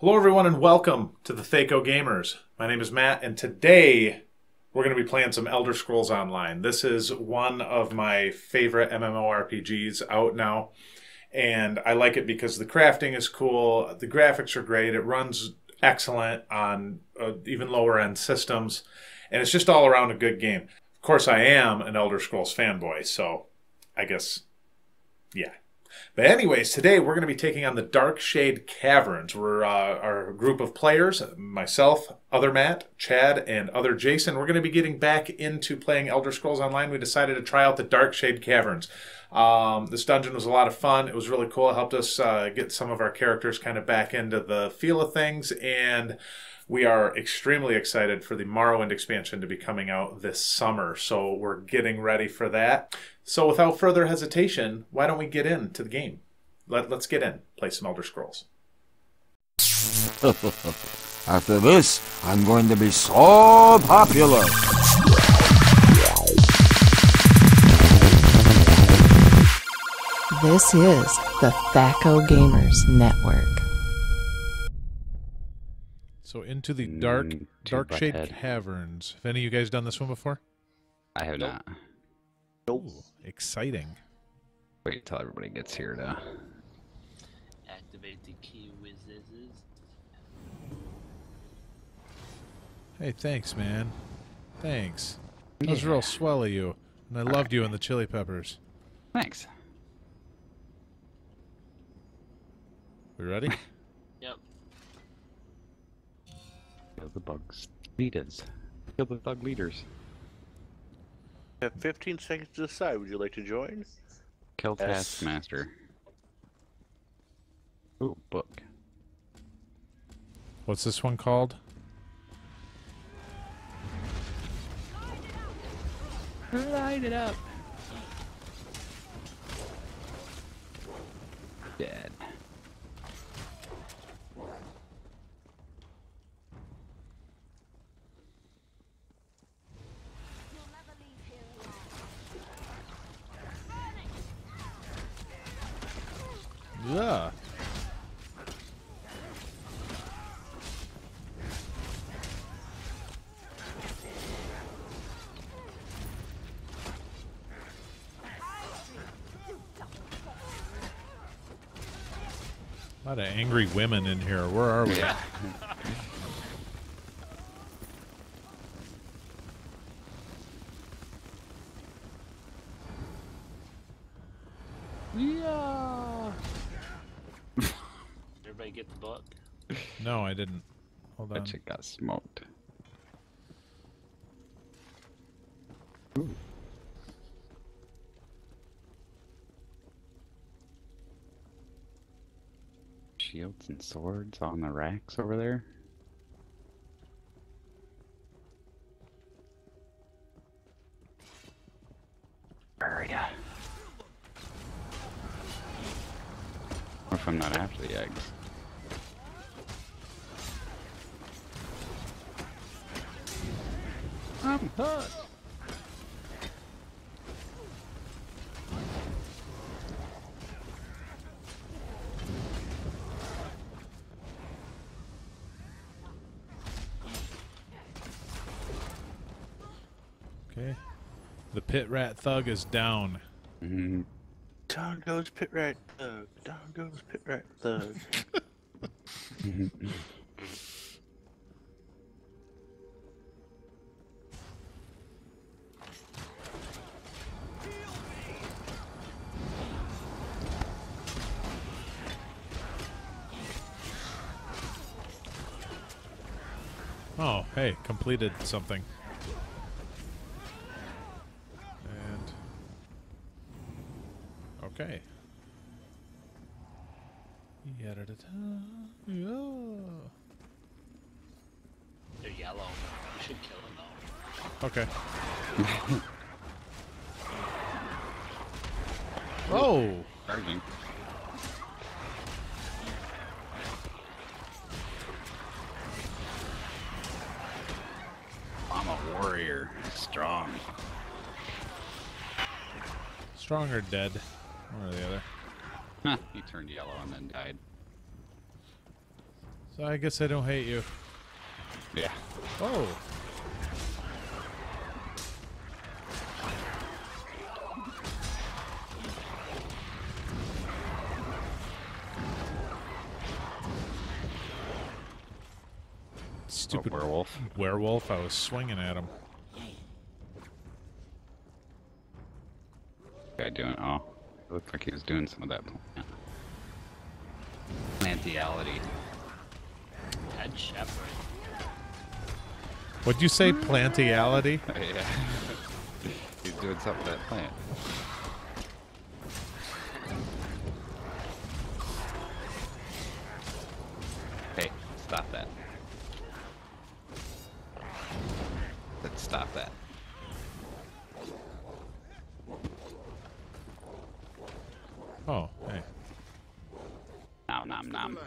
Hello, everyone, and welcome to the Thaco Gamers. My name is Matt, and today we're going to be playing some Elder Scrolls Online. This is one of my favorite MMORPGs out now, and I like it because the crafting is cool, the graphics are great, it runs excellent on uh, even lower end systems, and it's just all around a good game. Of course, I am an Elder Scrolls fanboy, so I guess, yeah. But anyways, today we're going to be taking on the Darkshade Caverns. We're uh, our group of players, myself, other Matt, Chad, and other Jason. We're going to be getting back into playing Elder Scrolls Online. We decided to try out the Darkshade Caverns. Um, this dungeon was a lot of fun. It was really cool. It helped us uh, get some of our characters kind of back into the feel of things and we are extremely excited for the Morrowind expansion to be coming out this summer. So we're getting ready for that. So without further hesitation, why don't we get into the game? Let, let's get in, play some Elder Scrolls. After this, I'm going to be so popular. This is the Thaco Gamers Network. So into the dark, Mm, dark shade butthead. caverns. Have any of you guys done this one before? I have not. Ooh, exciting. Wait till everybody gets here to. activate the key whizzes. Hey, thanks, man. Thanks. That was real swell of you, and I loved you in the Chili Peppers. Thanks. We ready? Kill the bugs. Leaders. Kill the bug leaders. have 15 seconds to decide. Would you like to join? Kill Yes. Taskmaster. Ooh, book. What's this one called? Light it up. Dead. Yeah. A lot of angry women in here. Where are we? Yeah. Yeah. Everybody get the book. No, I didn't. Hold on. That chick got smoked. Shields and swords on the racks over there. Hurry ya. What if I'm not after the eggs? I'm hurt. Okay. The pit rat thug is down. Mm, Down goes Pit Rat Thug. Down goes Pit Rat Thug. Oh, hey, completed something. Okay. Yeah. They're yellow. You should kill them though. Okay. oh, charging. I'm a warrior. Strong. strong or dead? One or the other. Huh, he turned yellow and then died. So I guess I don't hate you. Yeah. Oh. Stupid oh, werewolf. Werewolf. I was swinging at him. Guy doing. Oh, looked like he was doing some of that. plant. Plantiality. Head shepherd. What'd you say? Plantiality? yeah. He's doing something with that plant. Hey, stop that. Let's stop that. Oh, hey. Nom nom nom.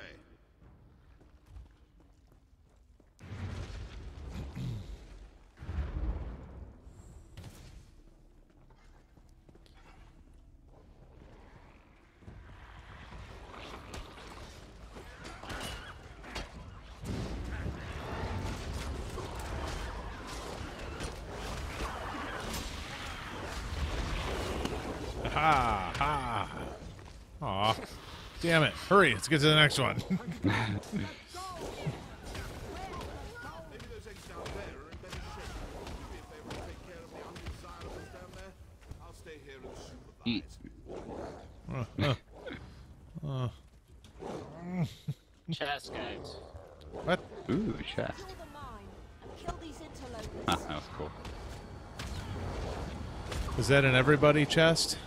Ha ha. Aw. Damn it. Hurry, let's get to the next one. Maybe those eggs down there are in better shape. Maybe if they will take care of the undesirables down there, I'll stay here and supervise. Uh, uh, uh. Chest guys. What? Ooh, chest. Kill the mine and kill these interlopers. Ah, that was cool. Is that an everybody chest?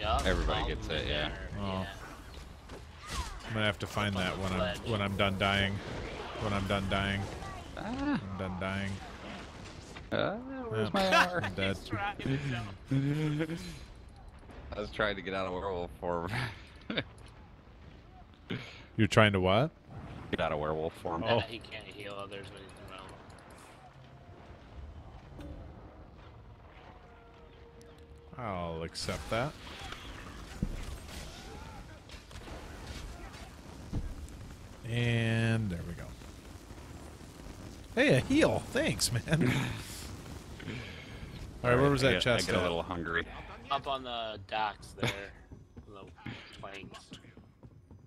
Yeah. Everybody gets it, yeah. Oh. I'm gonna have to find that when I'm when I'm done dying. When I'm done dying. Ah. I'm done dying. Uh, where's Yeah, my armor? I'm dead. I was trying to get out of werewolf form. You're trying to what? get out of werewolf form. Oh. He can't heal others when he's around. I'll accept that. And there we go. Hey, a heal. Thanks, man. All right, where was I that get- chest I get a little hungry. Up on the docks there. the planks.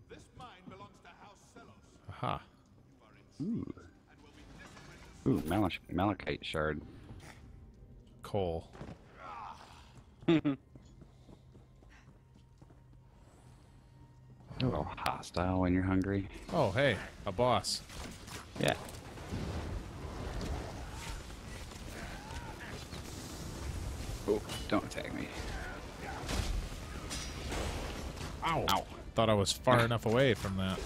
This mine belongs to House Celos. Aha. Ooh. Ooh, malach- malachite shard. Coal. A little hostile when you're hungry. Oh, hey, a boss. Yeah. Oh, don't attack me. Ow. Ow. Thought I was far enough away from that.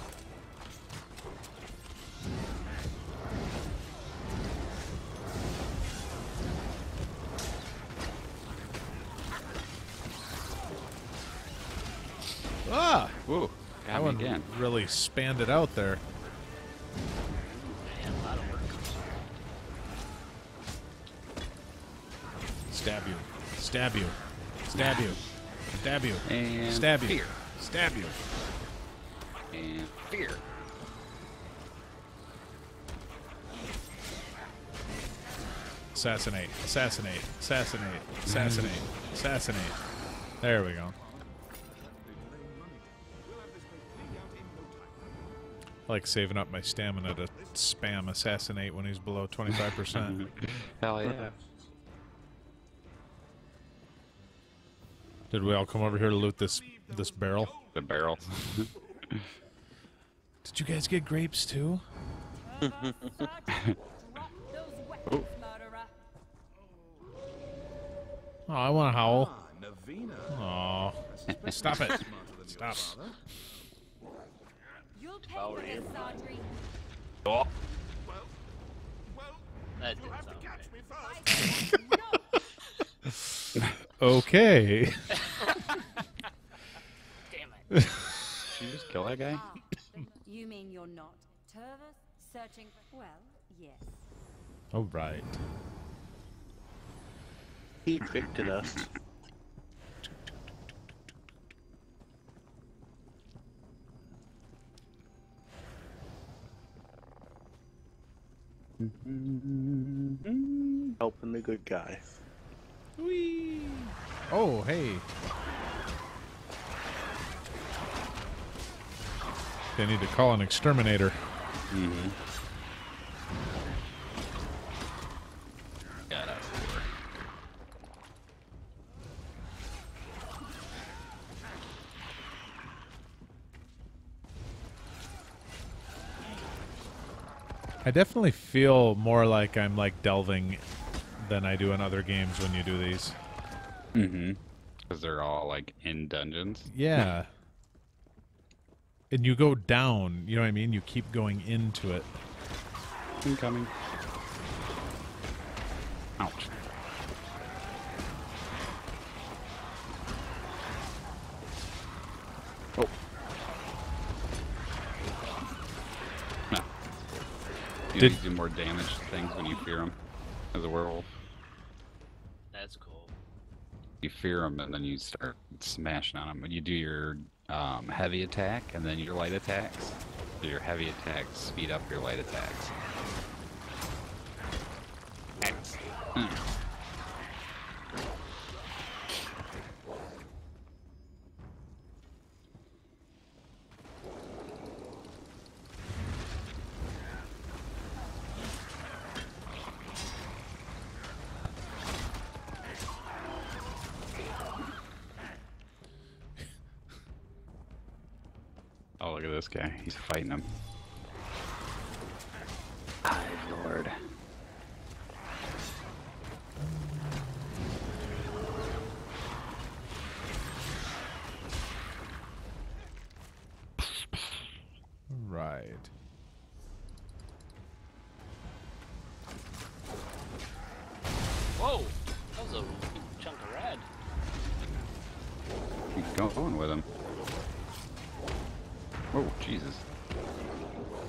Really spanned it out there. Man, a lot of work. Stab you. Stab you. Stab you. Stab you. And Stab you. fear. Stab you. And fear. Assassinate. Assassinate. Assassinate. Assassinate. Assassinate. There we go. Like saving up my stamina to spam assassinate when he's below 25%. Hell yeah. Did we all come over here to loot this this barrel? The barrel. Did you guys get grapes too? Drop those weapons, murderer. Oh, I want to howl. Oh, stop it! Stop. You'll pay here. this, Oh. Well, well, That you did have to catch right. me first. Okay. Damn it. Did you just kill that guy? Ah, you mean you're not Tervis searching for... Well, yes. All right. He tricked us. Helping the good guy. Whee! Oh, hey. They need to call an exterminator. Mm-hmm. Got out four. I definitely feel more like I'm like delving than I do in other games when you do these. Mm-hmm. Because they're all like in dungeons. Yeah. and you go down, you know what I mean? You keep going into it. Incoming. Ouch. Did- Did... do more damage to things when you fear them as a werewolf. That's cool. You fear them and then you start smashing on them. When you do your um, heavy attack and then your light attacks, your heavy attacks speed up your light attacks. Keep going with him. Oh, Jesus.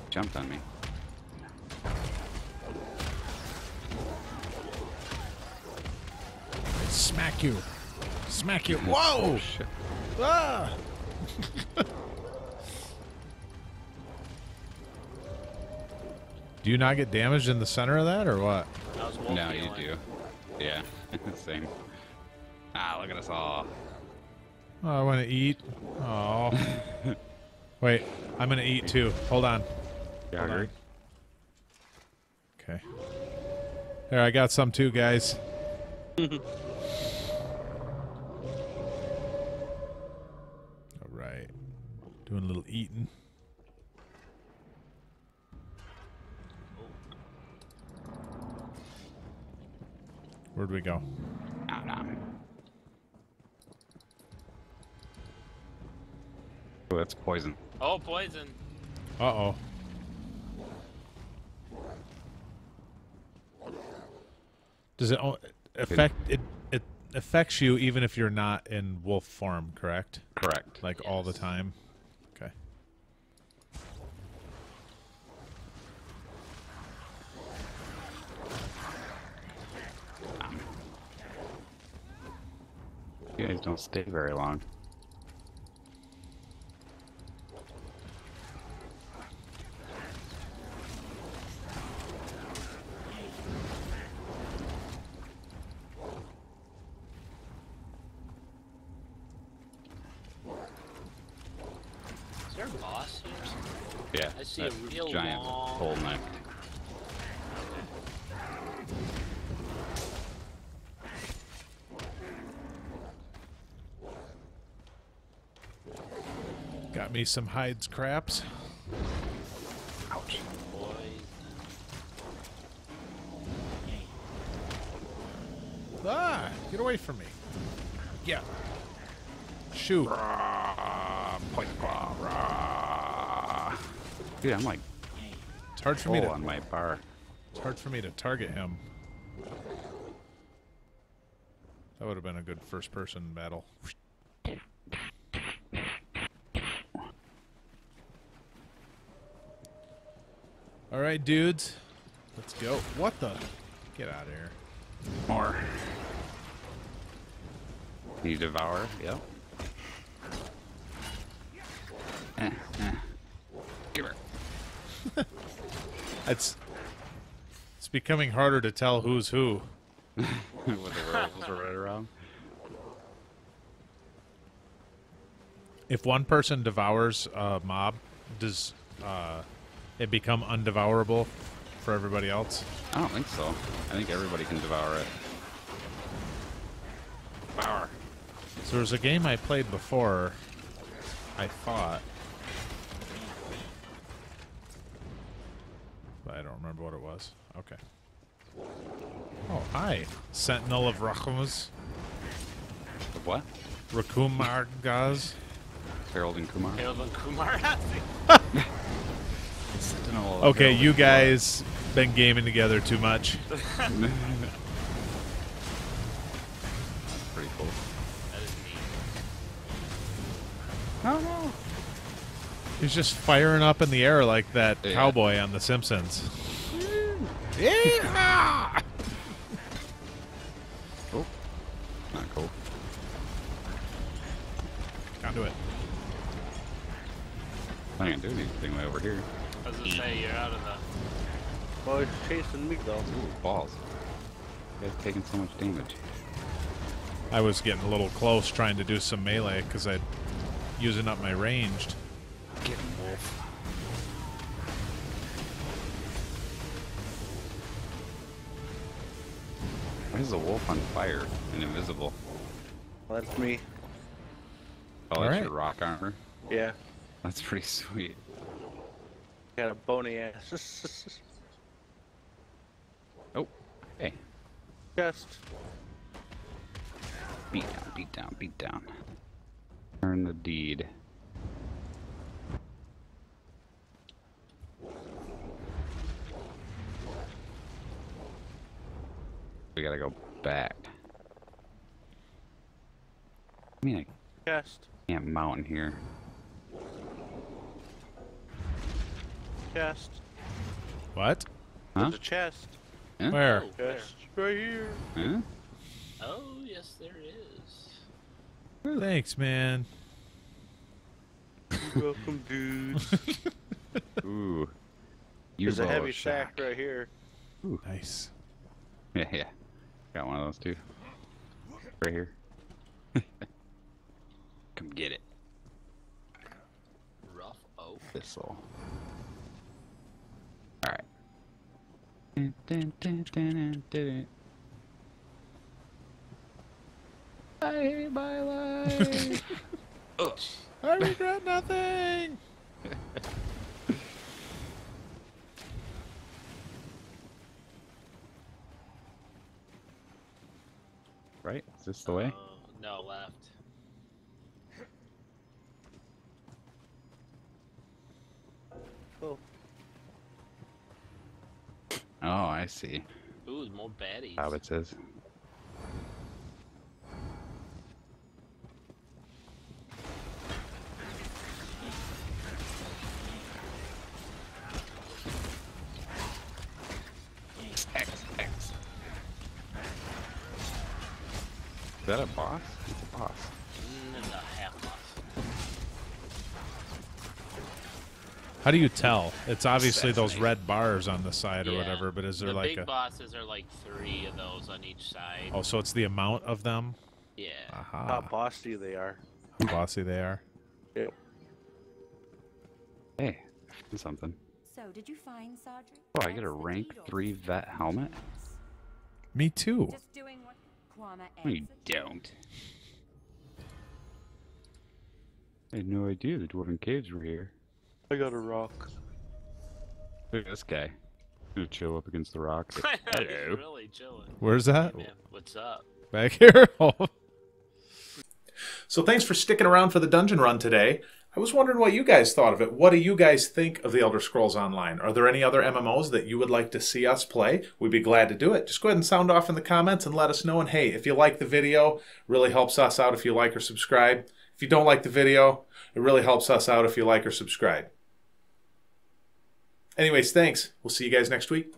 Jumped on me. Smack you. Smack you. Whoa! Shit. Ah! do you not get damaged in the center of that or what? That No, you do. Yeah, same. Ah, look at us all. Oh, I want to eat. Oh. Wait, I'm going to eat too. Hold on. You Hold hungry? Okay. There, I got some too, guys. All right. Doing a little eating. Where'd we go? Nom, nom. That's poison. Oh, poison. Uh oh. Does it o- affect it? It affects you even if you're not in wolf form, correct? Correct. Like all the time. Okay. You guys don't stay very long. Is there a boss here? or something? Yeah. I see a that real giant long- bull neck. Got me some hides craps. Ouch. Poison. Ah! Get away from me. Yeah. Shoot. Rah, poison claw. Rah. Dude, I'm like It's hard for me to on my bar. it's hard for me to target him. That would have been a good first person battle. All right, dudes. Let's go. What the? Get out of here. More. You devour? Yep. Eh, eh. Give her. It's it's becoming harder to tell who's who. The rolls right around. If one person devours a mob, does uh, it become undevourable for everybody else? I don't think so. I think everybody can devour it. Devour. So there was a game I played before. I thought, but I don't remember what it was. Okay. Oh, hi, Sentinel of Rakhmus, The what? Rakumargaz. Harold and Kumar? Harold and Kumar. Sentinel of Okay, Harold you and Kumar. guys been gaming together too much. Pretty cool. that is neat. Oh no. He's just firing up in the air like that Yeah. cowboy on The Simpsons. Oh, Not cool. Can't do it. I can't do anything way over here. I was gonna say you're out of the. Well, he's chasing me though. Ooh, balls. You guys taking so much damage. I was getting a little close trying to do some melee because I'd using up my ranged. Get him, wolf. Why is the wolf on fire and invisible? Well, that's me. Oh, that's Alright. your rock armor. Yeah. That's pretty sweet. Got a bony ass. Oh, hey. Chest. Beat down, beat down, beat down. Turn the deed. We gotta go back. I mean, I Chest. can't mount in here. Chest. What? Huh? There's a chest. Huh? Where? Oh, where? Chest. Right here. Huh? Oh, yes, there is. Thanks, man. You're welcome, dudes. Ooh. There's a U-boat heavy shack. sack right here. Ooh. Nice. Yeah, yeah. Got one of those too. Right here. Come get it. Rough oak. Thistle. Alright. I hate my life. I regret nothing. right? Is this the way? Uh, no, left. Oh. Oh, I see. Ooh, more baddies. Hobbit says. X, X. Is that a boss? It's a boss. Mm, it's a half boss. How do you tell? It's obviously those red bars on the side or Yeah. whatever, but is there the like big a bosses are like three of those on each side. Oh, so it's the amount of them? Yeah. Aha. How bossy they are. How bossy they are. Yeah. Hey, something. So, did you find Sardry? Oh, I get a rank 3 vet helmet? Me too. Just doing what Kwama No, you don't. I had no idea the dwarven caves were here. I got a rock. Look at this guy. Gonna chill up against the rock. He's Hello. really chilling. Where's that? Man, what's up? Back here? Oh. So thanks for sticking around for the dungeon run today. I was wondering what you guys thought of it. What do you guys think of the Elder Scrolls Online? Are there any other MMOs that you would like to see us play? We'd be glad to do it. Just go ahead and sound off in the comments and let us know. And hey, if you like the video, really helps us out if you like or subscribe. If you don't like the video, it really helps us out if you like or subscribe. Anyways, thanks. We'll see you guys next week.